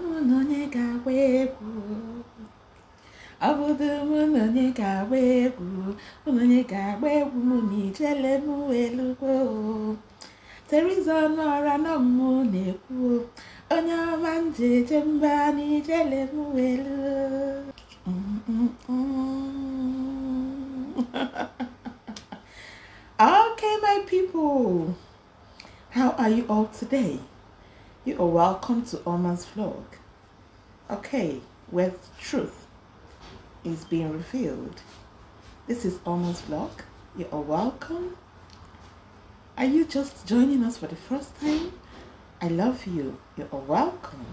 mụ na onye ga-agba egwu ọ bụdo mụ na onye ga-agba egwu mụ na onye ọma nje eje mba na ijele okay my people. How are you all today you are welcome to Oma's vlog. Okay where truth is being revealed. This is Oma's vlog. You are welcome. Are you just joining us for the first time? I love you. You are welcome.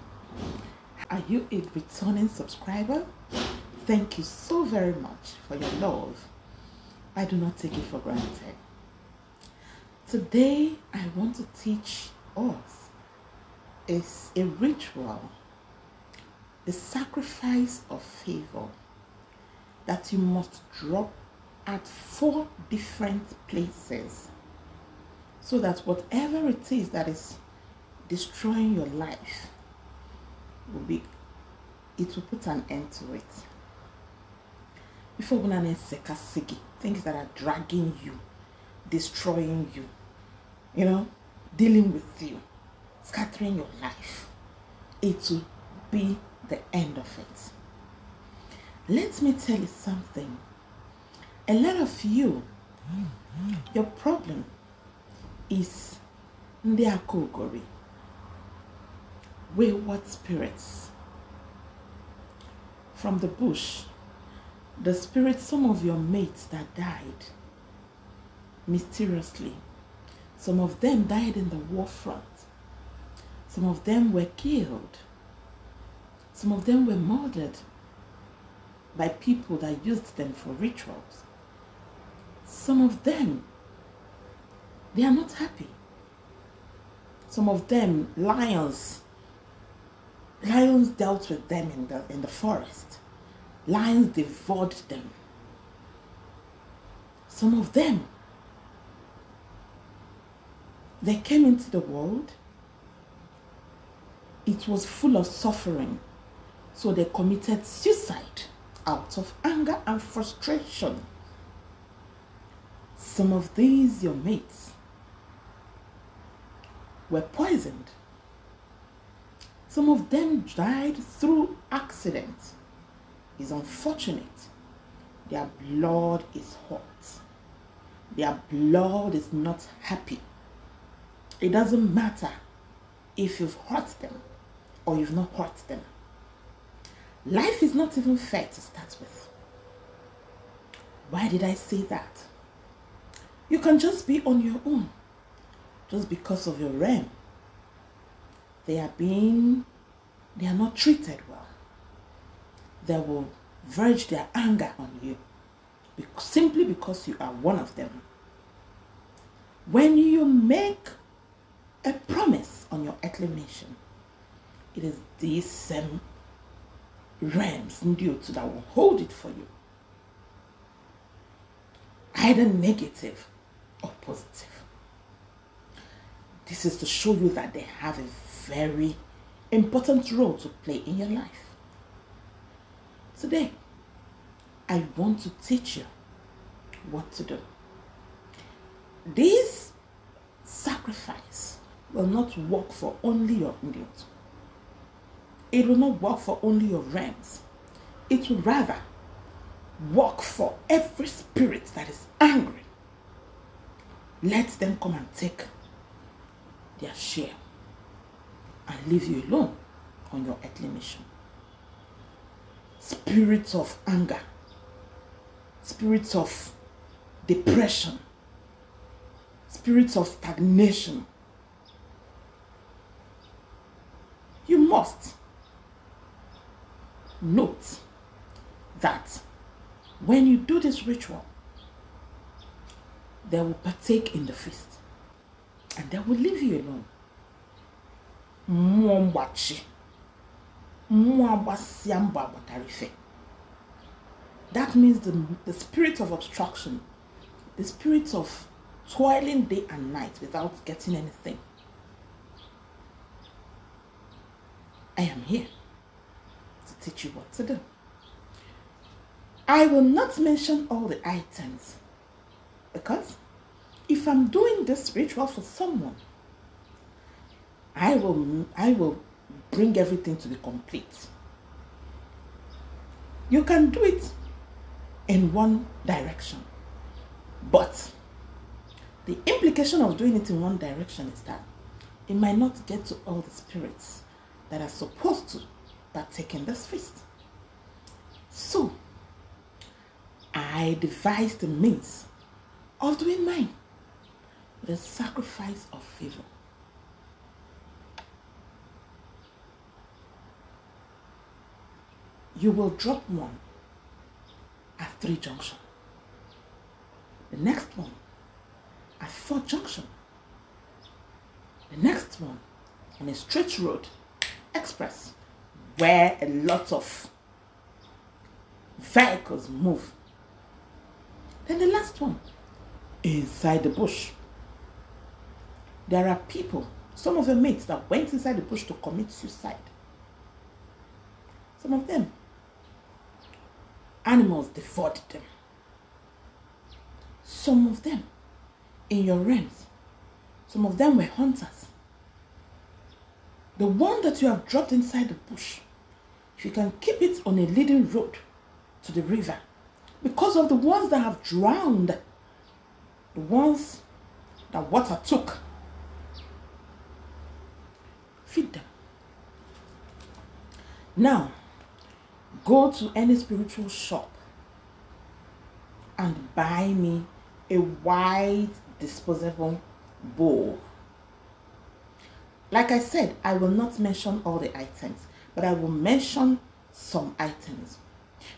Are you a returning subscriber? Thank you so very much for your love. I do not take it for granted. Today, I want to teach us is a ritual, the sacrifice of favor that you must drop at four different places so that whatever it is that is destroying your life will be it will put an end to it. Before we things that are dragging you, destroying you, you know, dealing with you, scattering your life. It will be the end of it. Let me tell you something. A lot of you, your problem is ndị akogori, wayward spirits from the bush, the spirits, some of your mates that died mysteriously some of them died in the war front. Some of them were killed. Some of them were murdered by people that used them for rituals. Some of them, they are not happy. Some of them, lions, lions dealt with them in the, in the forest. Lions devoured them. Some of them, they came into the world, it was full of suffering. So they committed suicide out of anger and frustration. Some of these, your mates, were poisoned. Some of them died through accident. It's unfortunate. Their blood is hot. Their blood is not happy. It doesn't matter if you've hurt them or you've not hurt them. Life is not even fair to start with. Why did I say that? You can just be on your own just because of your realm. They are being, they are not treated well. They will verge their anger on you simply because you are one of them. When you make a promise on your mission. It is these same realms that will hold it for you. Either negative or positive. This is to show you that they have a very important role to play in your life. Today, I want to teach you what to do. This sacrifice will not work for only your Indians. It will not work for only your realms. It will rather work for every spirit that is angry. Let them come and take their share and leave you alone on your earthly mission. Spirits of anger, spirits of depression, spirits of stagnation, you must note that when you do this ritual, they will partake in the feast and they will leave you alone. That means the, the spirit of obstruction, the spirit of toiling day and night without getting anything. I am here teach you what to do. I will not mention all the items because if I'm doing this ritual for someone, I will I will bring everything to be complete. You can do it in one direction, but the implication of doing it in one direction is that it might not get to all the spirits that are supposed to in this feast. So, I devised the means of doing mine a sacrifice of favor. You will drop one at three junction. The next one at four junction. The next one on a straight road express where a lot of vehicles move. Then the last one inside the bush. There are people, some of the mates that went inside the bush to commit suicide. Some of them, animals devoured them. Some of them, in your realms, some of them were hunters. The one that you have dropped inside the bush, you can keep it on a leading road to the river, because of the ones that have drowned, the ones that water took, feed them. Now, go to any spiritual shop and buy me a white disposable bowl. Like I said, I will not mention all the items, but I will mention some items.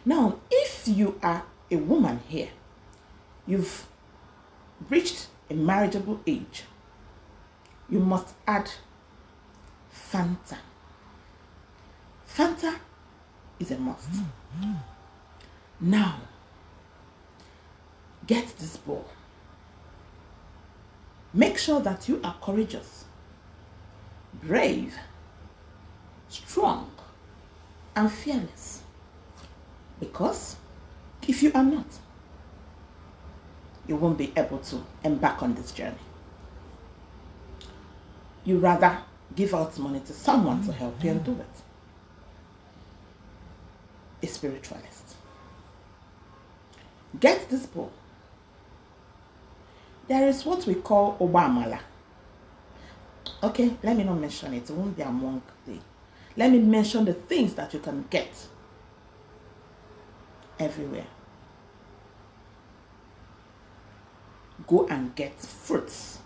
Now, if you are a woman here, you've reached a marriageable age, you must add Fanta. Fanta is a must. Now, get this ball. Make sure that you are courageous, brave, strong, and fearless. Because if you are not, you won't be able to embark on this journey. You rather give out money to someone to help you and do it. A spiritualist. Get this book there is what we call Obamala. Okay, let me not mention it. It won't be among the. Let me mention the things that you can get everywhere. Go and get fruits.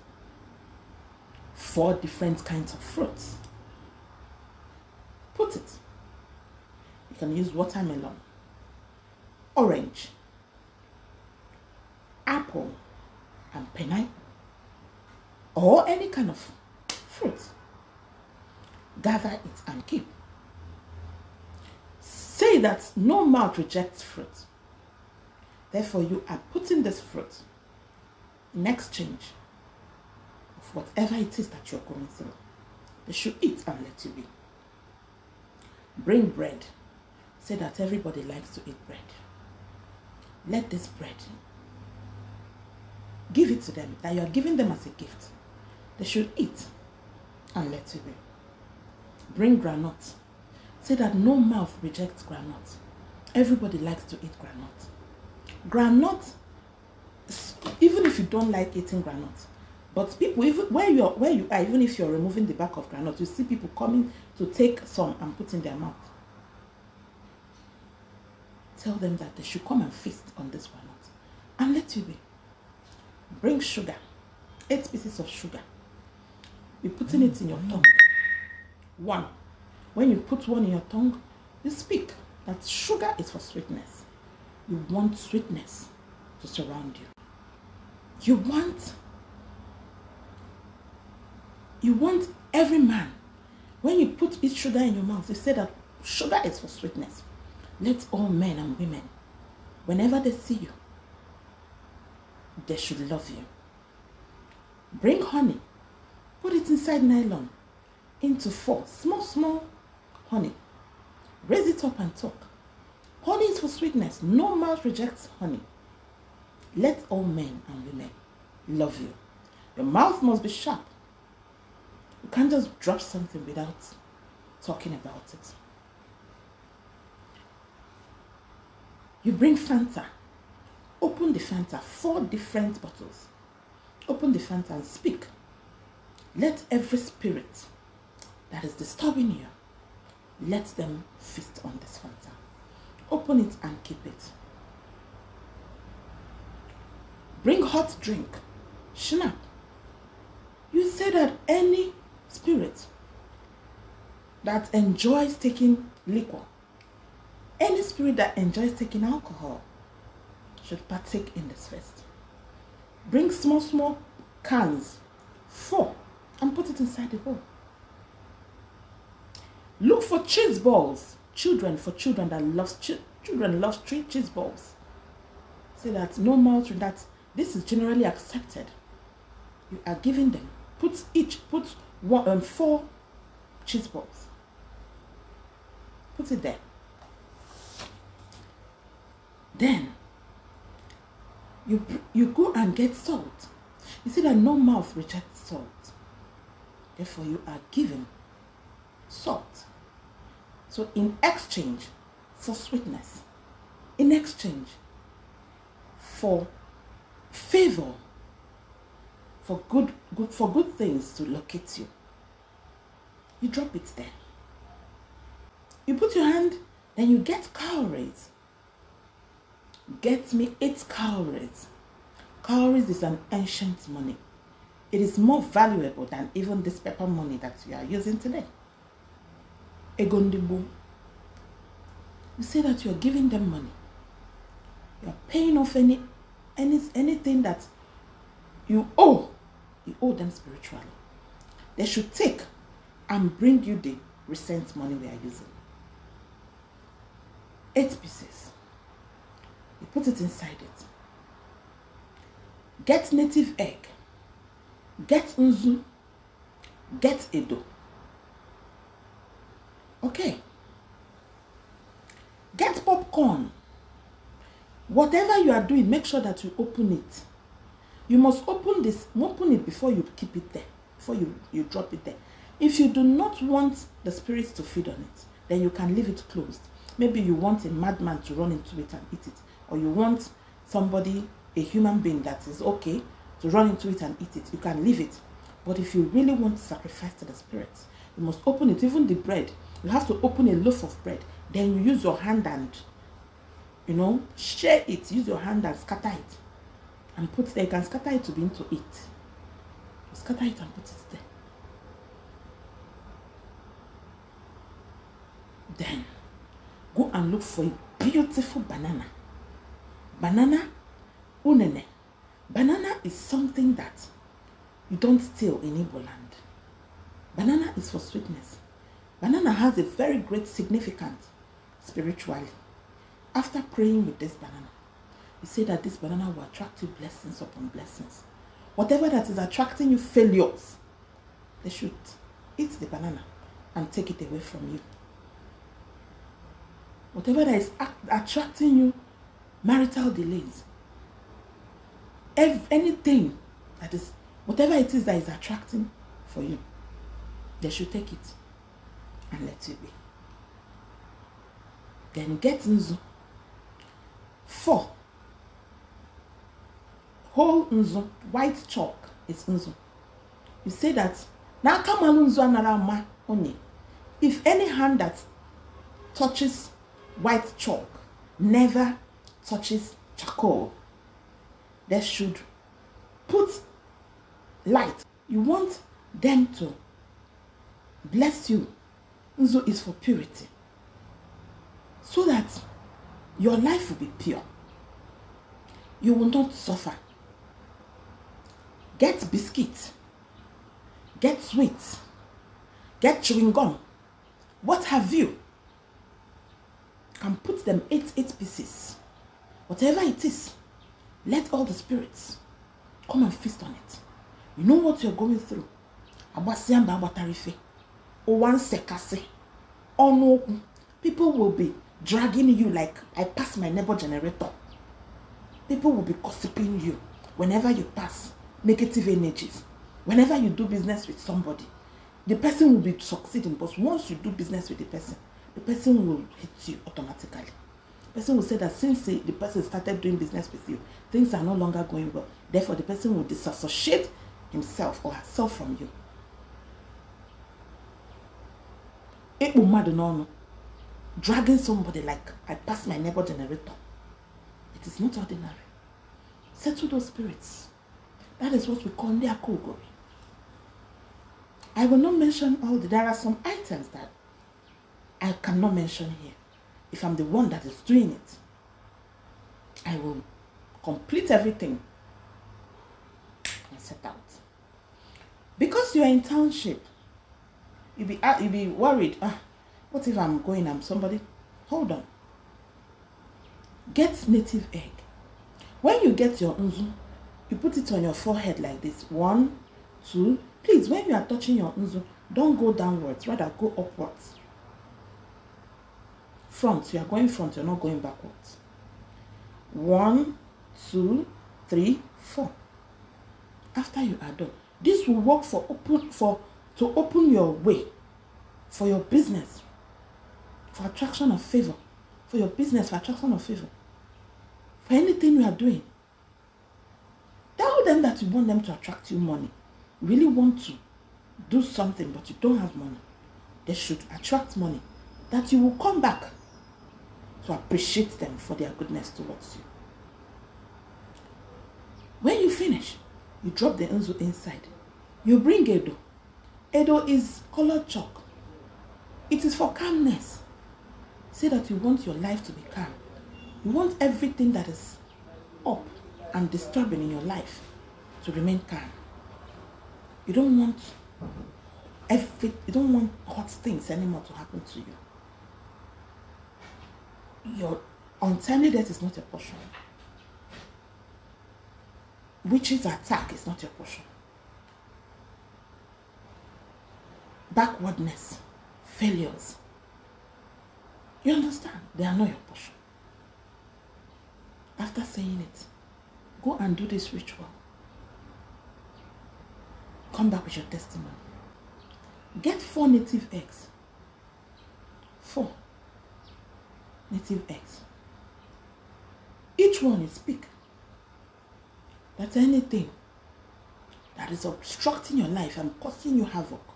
Four different kinds of fruits. Put it. You can use watermelon, orange, apple, and pineapple or any kind of fruit. Gather it and keep. Say that no mouth rejects fruit. Therefore, you are putting this fruit in exchange of whatever it is that you're going through. They should eat and let you be. Bring bread. Say that everybody likes to eat bread. Let this bread Give it to them, that you are giving them as a gift. They should eat and let you be. Bring granite. Say that no mouth rejects granite. Everybody likes to eat granite. Granite, even if you don't like eating granite, but people, even where you are, where you are, even if you're removing the back of granite, you see people coming to take some and put in their mouth. Tell them that they should come and feast on this granite and let you be. Bring sugar, eight pieces of sugar. Be putting it in your tongue. One. When you put one in your tongue, you speak that sugar is for sweetness. You want sweetness to surround you. You want you want every man when you put each sugar in your mouth you say that sugar is for sweetness let all men and women whenever they see you they should love you. Bring honey, put it inside nylon into four small, small honey. Raise it up and talk. Honey is for sweetness. No mouth rejects honey. Let all men and women love you. Your mouth must be sharp. You can't just drop something without talking about it. You bring Fanta. Open the Fanta, four different bottles. Open the Fanta and speak. Let every spirit that is disturbing you, let them feast on this Fanta. Open it and keep it. Bring hot drink. Schnapp. You say that any spirit that enjoys taking liquor, any spirit that enjoys taking alcohol, should partake in this feast. Bring small, small cans, four, and put it inside the bowl. For cheese balls. Children, for children that loves ch children love three cheese balls. Say that no mouth that this is generally accepted. You are giving them. Put each, put one um, four cheese balls. Put it there. Then you you go and get salt. You see that no mouth rejects salt. Therefore, you are given salt. So, in exchange for sweetness, in exchange for favor, for good, good for good things to locate you, you drop it there. You put your hand, then you get cowries. Get me eight cowries. Cowries is an ancient money. It is more valuable than even this paper money that we are using today. Egondibu. You say that you are giving them money. You are paying off any, any anything that you owe. You owe them spiritually. They should take and bring you the recent money we are using. Eight pieces. You put it inside it. Get native egg. Get nzu. Get edo. Okay. Get popcorn. Whatever you are doing, make sure that you open it. You must open this, open it before you keep it there, before you, you drop it there. If you do not want the spirits to feed on it, then you can leave it closed. Maybe you want a madman to run into it and eat it, or you want somebody, a human being that is okay to run into it and eat it. You can leave it. But if you really want to sacrifice to the spirits, you must open it. Even the bread, you have to open a loaf of bread. Then you use your hand and, you know, share it. Use your hand and scatter it. And put there. You can scatter it to begin to eat. Scatter it and put it there. Then go and look for a beautiful banana. Banana, unene. Banana is something that you don't steal in Igbo land. Banana is for sweetness. Banana has a very great significance spiritually. After praying with this banana, you say that this banana will attract you blessings upon blessings. Whatever that is attracting you failures, they should eat the banana and take it away from you. Whatever that is attracting you marital delays, if anything that is, whatever it is that is attracting for you, they should take it and let you be. Then get nzu. Four. Whole nzu, white chalk is nzu. You say that, now come on nzu anarama only. If any hand that touches white chalk never touches charcoal, they should put light. You want them to bless you. Nzo is for purity. So that your life will be pure. You will not suffer. Get biscuit. Get sweets. Get chewing gum. What have you? Can put them eight, eight pieces. Whatever it is, let all the spirits come and feast on it. You know what you're going through. Agbasiamba agbatarife. Owan sekase. ọnụ okwu. People will be dragging you like i pass my neighbor generator. People will be gossiping you. Whenever you pass negative energies whenever you do business with somebody the person will be succeeding but once you do business with the person the person will hit you automatically. The person will say that since the person started doing business with you things are no longer going well. Therefore the person will disassociate himself or herself from you ịkpụ mmadụ n'ọnụ dragging somebody like i pass my neighbor generator. It is not ordinary. Settle those spirits. That is what we call ndị aka I will not mention all the, there are some items that I cannot mention here. If I'm the one that is doing it, I will complete everything and set out. Because you are in township, you be uh, you be worried. Ah, what if I'm going? I'm somebody. Hold on. Get native egg. When you get your unzu, you put it on your forehead like this. One, two, Please, when you are touching your nzu, don't go downwards, rather go upwards. Front, you are going front, you're not going backwards. One, two, three, four. After you are done, this will work for open for to open your way for your business, for attraction of favor, for your business, for attraction of favor, for anything you are doing. Tell them that you want them to attract you money really want to do something but you don't have money, they should attract money that you will come back to appreciate them for their goodness towards you. When you finish, you drop the nzu inside. You bring Edo. Edo is colored chalk. It is for calmness. Say that you want your life to be calm. You want everything that is up and disturbing in your life to remain calm. You don't want every you don't want hot things anymore to happen to you. Your untimely death is not your portion. Witches attack is not your portion. Backwardness, failures. You understand? They are not your portion. After saying it, go and do this ritual. Come back with your testimony. Get four native eggs. Four native eggs. Each one is big. That's anything that is obstructing your life and causing you havoc.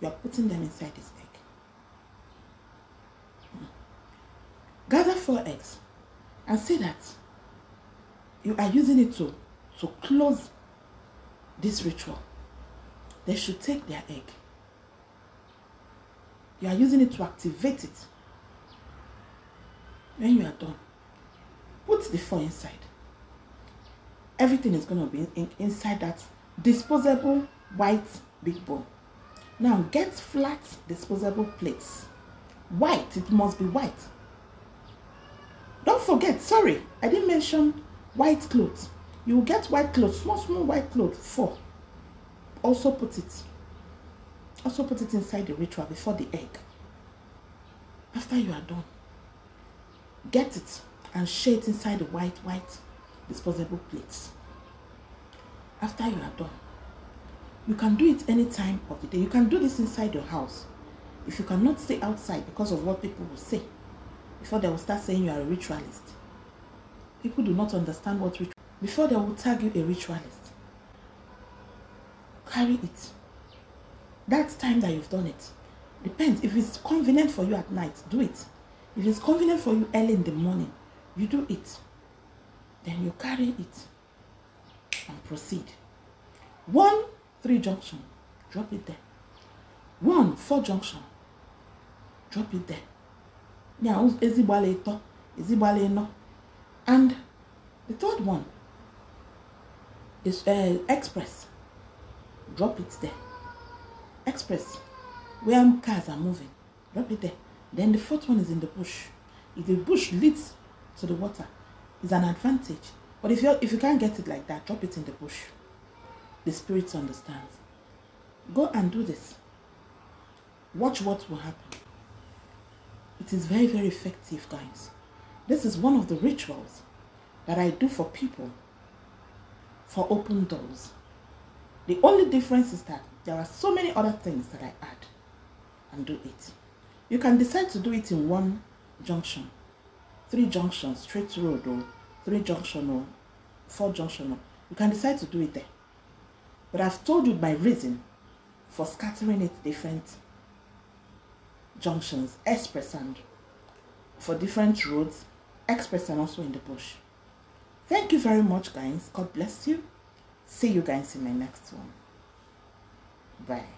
You are putting them inside this egg. Hmm. Gather four eggs and say that you are using it to, to close this ritual they should take their egg. You are using it to activate it. When you are done, put the four inside. Everything is going to be in, inside that disposable white big bowl. Now get flat disposable plates. White, it must be white. Don't forget, sorry, I didn't mention white clothes. You will get white clothes, small, small white clothes, four also put it also put it inside the ritual before the egg after you are done get it and share it inside the white white disposable plates after you are done you can do it any time of the day you can do this inside your house if you cannot stay outside because of what people will say before they will start saying you are a ritualist people do not understand what ritual before they will tag you a ritualist carry it. That time that you've done it. Depends. If it's convenient for you at night, do it. If it's convenient for you early in the morning, you do it. Then you carry it and proceed. One, three junction, drop it there. One, four junction, drop it there. Now, ezigbale ito, ezigbale no. And the third one is uh, express drop it there. Express, where cars are moving, drop it there. Then the fourth one is in the bush. If the bush leads to the water, it's an advantage. But if you if you can't get it like that, drop it in the bush. The spirit understands. Go and do this. Watch what will happen. it is very, very effective, guys. This is one of the rituals that I do for people for open doors. The only difference is that there are so many other things that I add and do it. You can decide to do it in one junction, three junctions, straight road or three junction or four junction. Or, you can decide to do it there. But I've told you my reason for scattering it different junctions, express and for different roads, express and also in the bush. Thank you very much, guys. God bless you. See you guys in my next one. Bye.